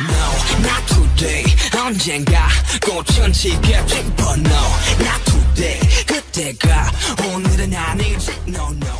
No, not today 언젠가 꽃천지게 But no, not today 그때가 오늘은 아니지 No, no